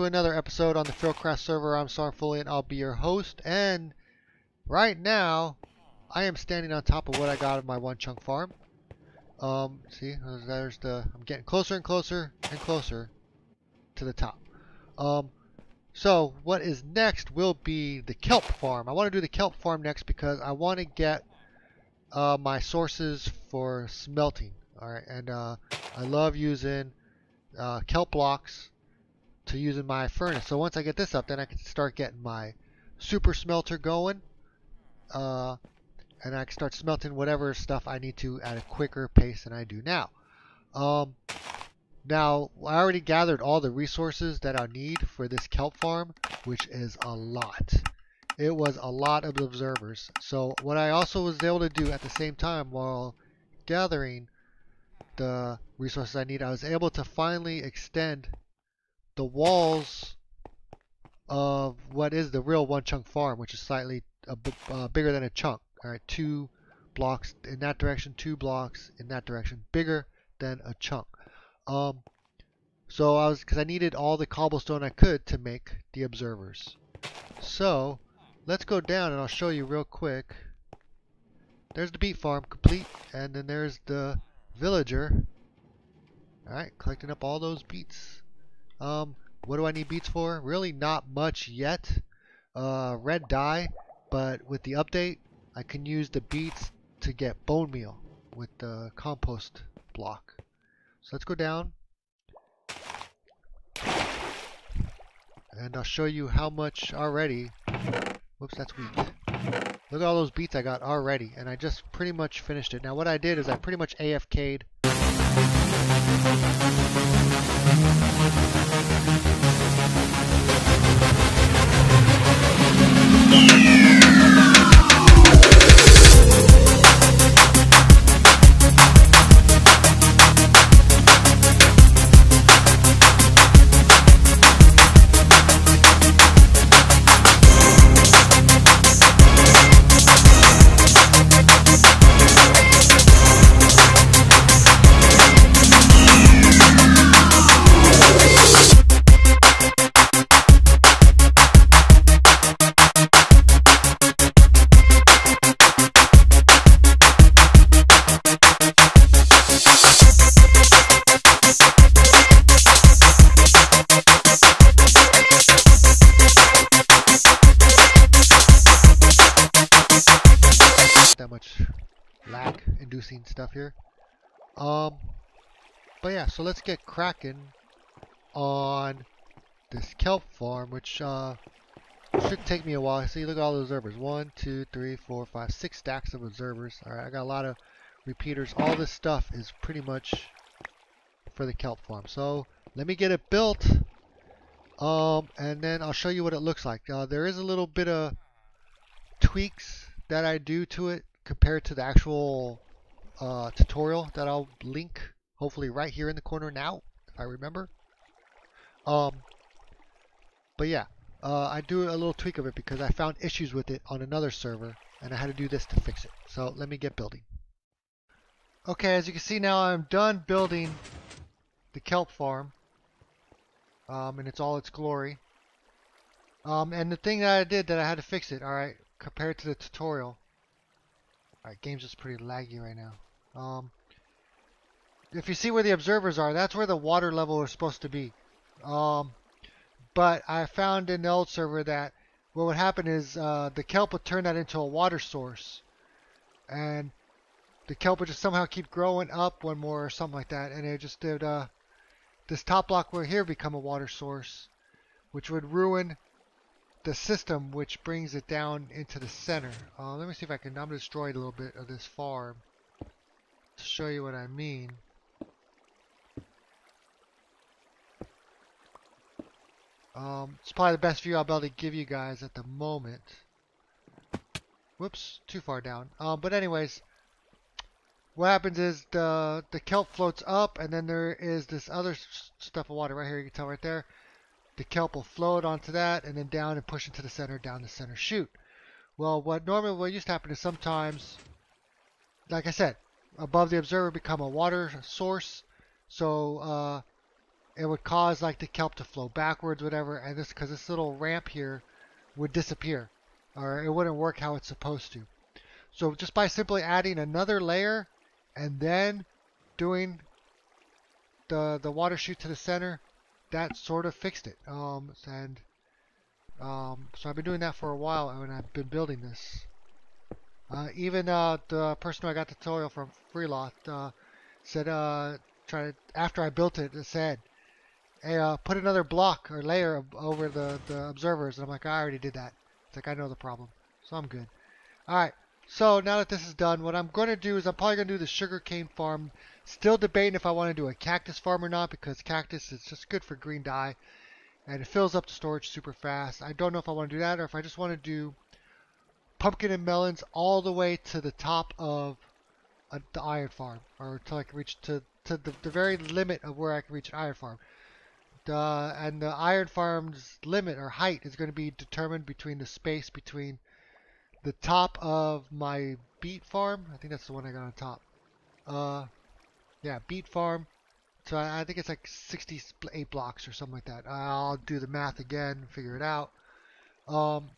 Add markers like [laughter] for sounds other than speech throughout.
to another episode on the Frilcraft server. I'm Sarfully and I'll be your host. And right now, I am standing on top of what I got of my one chunk farm. Um, see, there's the. I'm getting closer and closer and closer to the top. Um, so what is next will be the kelp farm. I want to do the kelp farm next because I want to get uh, my sources for smelting. All right, and uh, I love using uh, kelp blocks to using my furnace. So once I get this up, then I can start getting my super smelter going. Uh, and I can start smelting whatever stuff I need to at a quicker pace than I do now. Um, now, I already gathered all the resources that I need for this kelp farm, which is a lot. It was a lot of observers. So what I also was able to do at the same time while gathering the resources I need, I was able to finally extend the walls of what is the real one chunk farm, which is slightly uh, bigger than a chunk. All right, two blocks in that direction, two blocks in that direction, bigger than a chunk. Um, so I was because I needed all the cobblestone I could to make the observers. So let's go down and I'll show you real quick. There's the beet farm complete, and then there's the villager. Alright, collecting up all those beets. Um, what do I need beets for? Really not much yet. Uh, red dye, but with the update, I can use the beets to get bone meal with the compost block. So let's go down. And I'll show you how much already. Whoops, that's wheat. Look at all those beets I got already, and I just pretty much finished it. Now what I did is I pretty much AFK'd. Stuff here. Um, but yeah, so let's get cracking on this kelp farm, which uh, should take me a while. See, look at all the observers. One, two, three, four, five, six stacks of observers. Alright, I got a lot of repeaters. All this stuff is pretty much for the kelp farm. So, let me get it built. Um, and then I'll show you what it looks like. Uh, there is a little bit of tweaks that I do to it compared to the actual uh, tutorial that I'll link hopefully right here in the corner now if I remember. Um, but yeah uh, I do a little tweak of it because I found issues with it on another server and I had to do this to fix it. So let me get building. Okay as you can see now I'm done building the kelp farm um, and it's all its glory. Um, and the thing that I did that I had to fix it alright compared to the tutorial. Alright, game's just pretty laggy right now. Um, if you see where the observers are, that's where the water level is supposed to be. Um, but I found in the old server that what would happen is uh, the kelp would turn that into a water source. And the kelp would just somehow keep growing up one more or something like that. And it just did, uh, this top block right here become a water source, which would ruin the system which brings it down into the center. Uh, let me see if I can, I'm destroyed a little bit of this farm to show you what I mean. Um, it's probably the best view I'll be able to give you guys at the moment. Whoops, too far down. Um, but anyways, what happens is the the kelp floats up, and then there is this other stuff of water right here. You can tell right there the kelp will float onto that and then down and push into the center, down the center chute. Well, what normally what used to happen is sometimes, like I said, above the observer become a water source. So uh, it would cause like the kelp to flow backwards, whatever, and this because this little ramp here would disappear, or it wouldn't work how it's supposed to. So just by simply adding another layer and then doing the the water chute to the center, that sort of fixed it. Um, and um, so I've been doing that for a while, and I've been building this. Uh, even uh, the person who I got the tutorial from Frilioth uh, said, uh, try to, after I built it, it said, hey, uh, put another block or layer over the, the observers. And I'm like, I already did that. It's like, I know the problem. So I'm good. Alright, so now that this is done, what I'm going to do is I'm probably going to do the sugarcane farm. Still debating if I want to do a cactus farm or not because cactus is just good for green dye. And it fills up the storage super fast. I don't know if I want to do that or if I just want to do pumpkin and melons all the way to the top of the iron farm, or until I can reach to to the, the very limit of where I can reach iron farm. The, and the iron farm's limit or height is going to be determined between the space between the top of my beet farm. I think that's the one I got on top. Uh, yeah, beet farm. So I, I think it's like 68 blocks or something like that. I'll do the math again, figure it out. Um,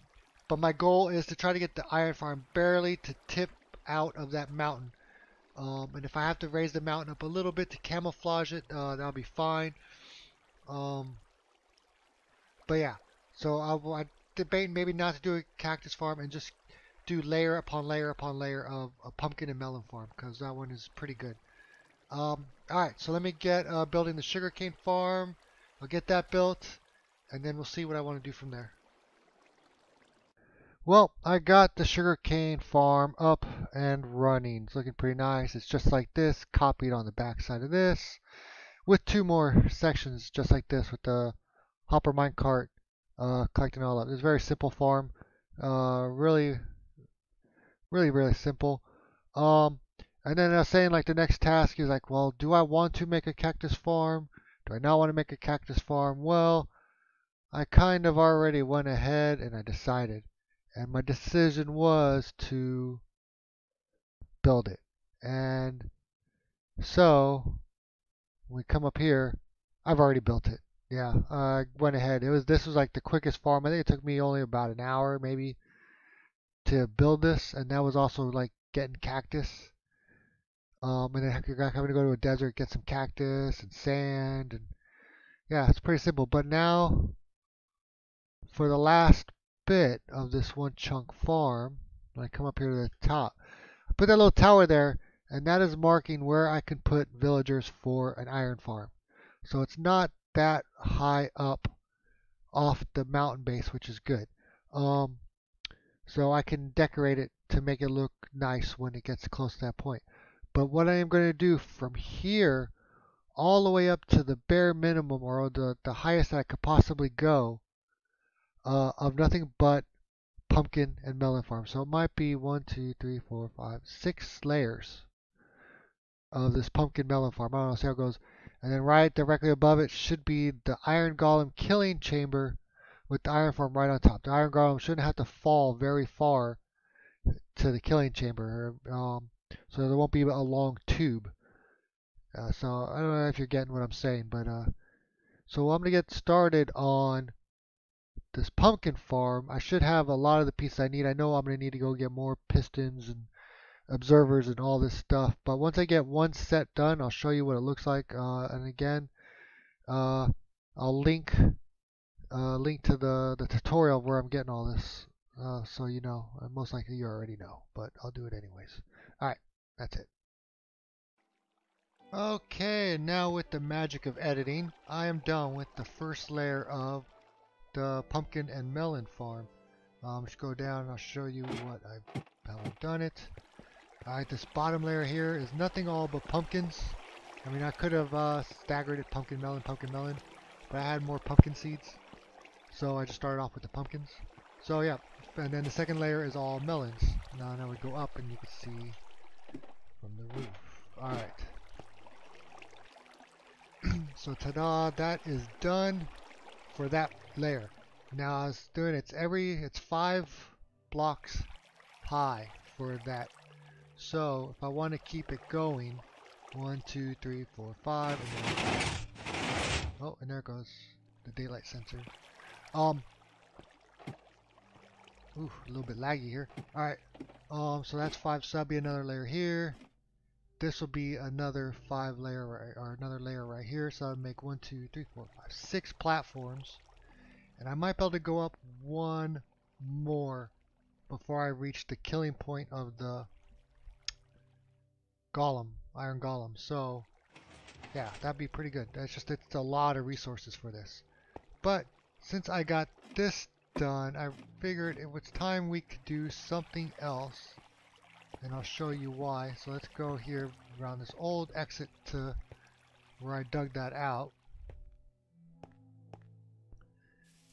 but my goal is to try to get the iron farm barely to tip out of that mountain. Um, and if I have to raise the mountain up a little bit to camouflage it, uh, that'll be fine. Um, but yeah, so I, I debate maybe not to do a cactus farm and just do layer upon layer upon layer of a pumpkin and melon farm because that one is pretty good. Um, Alright, so let me get uh, building the sugarcane farm. I'll get that built and then we'll see what I want to do from there. Well, I got the sugarcane farm up and running. It's looking pretty nice. It's just like this, copied on the back side of this, with two more sections just like this with the hopper minecart uh, collecting all up. It's a very simple farm. Uh, really, really, really simple. Um, and then I was saying like the next task is like, well, do I want to make a cactus farm? Do I not want to make a cactus farm? Well, I kind of already went ahead and I decided and my decision was to build it. And so we come up here, I've already built it. Yeah, I went ahead. It was this was like the quickest farm. I think it took me only about an hour maybe to build this, and that was also like getting cactus. Um, and then you're having to go to a desert, get some cactus and sand, and yeah, it's pretty simple. But now, for the last bit of this one chunk farm, when I come up here to the top, I put that little tower there, and that is marking where I can put villagers for an iron farm. So it's not that high up off the mountain base, which is good. Um, so I can decorate it to make it look nice when it gets close to that point. But what I am going to do from here all the way up to the bare minimum or the, the highest I could possibly go uh, of nothing but pumpkin and melon farm. So it might be one, two, three, four, five, six layers of this pumpkin melon farm. I don't know, see how it goes. And then right directly above it should be the iron golem killing chamber with the iron farm right on top. The iron golem shouldn't have to fall very far to the killing chamber. Um, so there won't be a long tube. Uh, so I don't know if you're getting what I'm saying, but uh, so I'm gonna get started on this pumpkin farm, I should have a lot of the pieces I need. I know I'm going to need to go get more pistons and observers and all this stuff. But once I get one set done, I'll show you what it looks like. Uh, and again, uh, I'll link uh, link to the, the tutorial where I'm getting all this. Uh, so you know, most likely you already know, but I'll do it anyways. Alright, that's it. Okay, now with the magic of editing, I am done with the first layer of the pumpkin and melon farm. Um, just go down and I'll show you what I've, how I've done it. Alright, this bottom layer here is nothing all but pumpkins. I mean, I could have uh, staggered it pumpkin, melon, pumpkin, melon, but I had more pumpkin seeds. So I just started off with the pumpkins. So yeah, and then the second layer is all melons. Now, now we go up and you can see from the roof. Alright. [clears throat] so ta-da, that is done for that layer. Now I was doing it's every it's five blocks high for that. So if I want to keep it going, one, two, three, four, five, and then Oh, and there goes the daylight sensor. Um, ooh, a little bit laggy here. All right, um, so that's five. So that'll be another layer here. This will be another five layer right, or another layer right here. So I'll make one, two, three, four, five, six platforms, and I might be able to go up one more before I reach the killing point of the golem, iron golem. So yeah, that'd be pretty good. That's just it's a lot of resources for this. But since I got this done, I figured it was time we could do something else. And I'll show you why. So let's go here around this old exit to where I dug that out.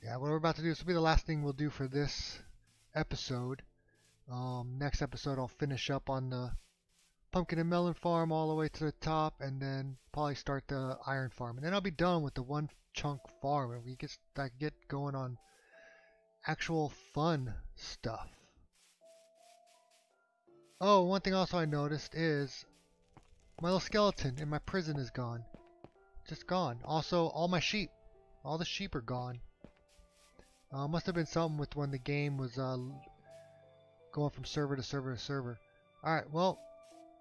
Yeah, what we're about to do, this will be the last thing we'll do for this episode. Um, next episode I'll finish up on the pumpkin and melon farm all the way to the top and then probably start the iron farm. And then I'll be done with the one chunk farm and we get, I get going on actual fun stuff. Oh, one thing also I noticed is my little skeleton in my prison is gone. Just gone. Also, all my sheep. All the sheep are gone. Uh, must have been something with when the game was uh, going from server to server to server. Alright, well,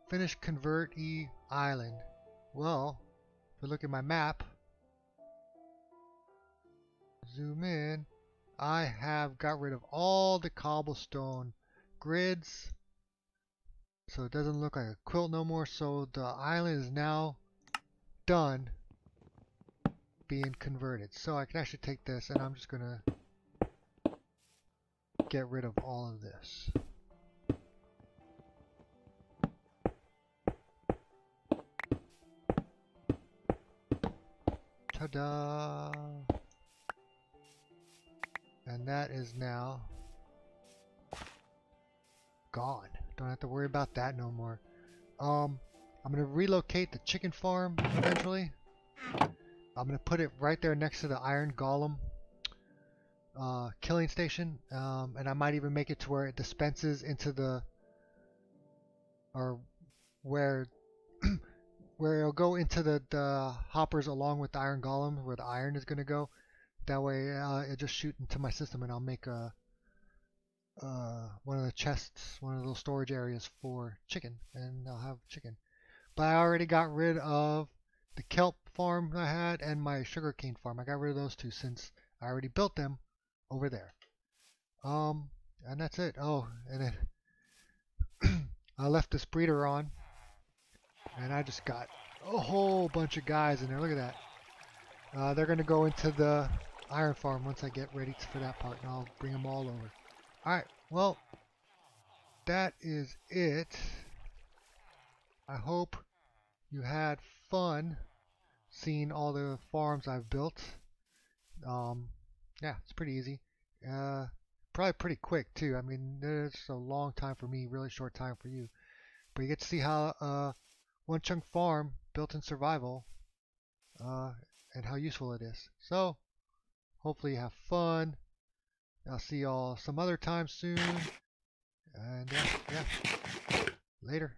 finish convert E island. Well, if we look at my map, zoom in, I have got rid of all the cobblestone grids so it doesn't look like a quilt no more. So the island is now done being converted. So I can actually take this and I'm just gonna get rid of all of this. Ta-da! And that is now gone. Don't have to worry about that no more. Um, I'm going to relocate the chicken farm eventually. I'm going to put it right there next to the iron golem uh, killing station. Um, and I might even make it to where it dispenses into the or where [clears throat] where it'll go into the, the hoppers along with the iron golem where the iron is going to go. That way, uh, it just shoot into my system, and I'll make a uh, one of the chests, one of those storage areas for chicken, and I'll have chicken. But I already got rid of the kelp farm I had and my sugarcane farm. I got rid of those two since I already built them over there. Um, and that's it. Oh, and then [clears throat] I left this breeder on, and I just got a whole bunch of guys in there. Look at that. Uh, they're going to go into the iron farm once I get ready for that part, and I'll bring them all over. Alright, well, that is it. I hope you had fun seeing all the farms I've built. Um, yeah, it's pretty easy. Uh, probably pretty quick too. I mean, it's a long time for me, really short time for you. But you get to see how uh, one chunk farm built in survival uh, and how useful it is. So, Hopefully you have fun. I'll see y'all some other time soon. And uh, yeah, later.